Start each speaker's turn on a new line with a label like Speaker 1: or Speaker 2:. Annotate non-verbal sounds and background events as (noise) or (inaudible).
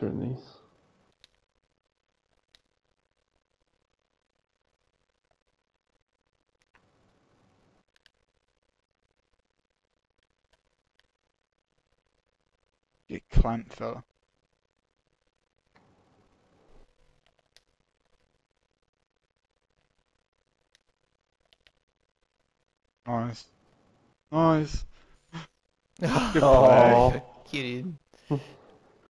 Speaker 1: turn these.
Speaker 2: Get clamp fella. Nice. Nice. (laughs) Good play.
Speaker 1: Oh.
Speaker 3: Kidding.